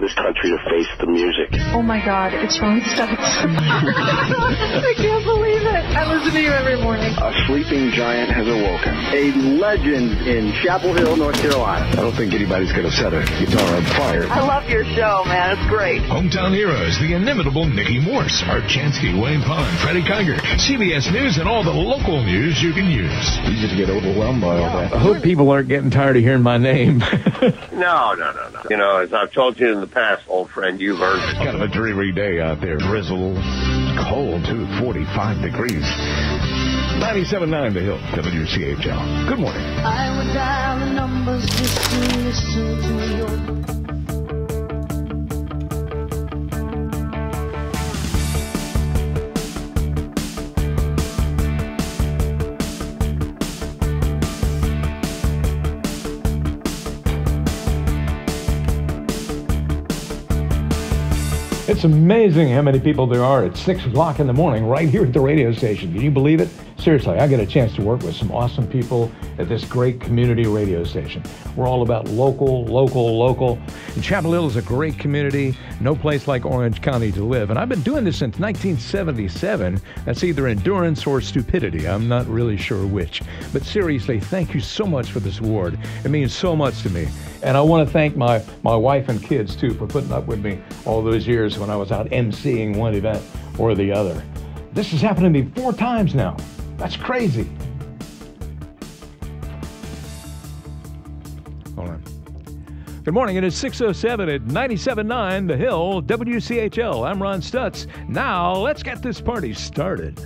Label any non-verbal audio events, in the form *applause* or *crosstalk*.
this country to face the music. Oh my God, it's Ron Stutts. *laughs* I can't believe it. I listen to you every morning. A sleeping giant has awoken. A legend in Chapel Hill, North Carolina. I don't think anybody's going to set a guitar on fire. I love your show, man. It's great. Hometown Heroes, the inimitable Nikki Morse, Art Chansky, Wayne Pond, Freddie Kiger, CBS News, and all the local news you can use. Easy to get overwhelmed by all that. I hope people aren't getting tired of hearing my name. *laughs* No, no, no, no. You know, as I've told you in the past, old friend, you've earned it. Kind of a dreary day out there. Drizzle, cold too, 45 degrees. 97.9 The Hill, WCHL. Good morning. It's amazing how many people there are at 6 o'clock in the morning right here at the radio station. Can you believe it? Seriously, I get a chance to work with some awesome people at this great community radio station. We're all about local, local, local. And Chapel Hill is a great community, no place like Orange County to live. And I've been doing this since 1977. That's either endurance or stupidity. I'm not really sure which. But seriously, thank you so much for this award. It means so much to me. And I want to thank my, my wife and kids too for putting up with me all those years when I was out emceeing one event or the other. This has happened to me four times now. That's crazy. Hold on. Good morning. It is 607 at 97.9 The Hill, WCHL. I'm Ron Stutts. Now, let's get this party started.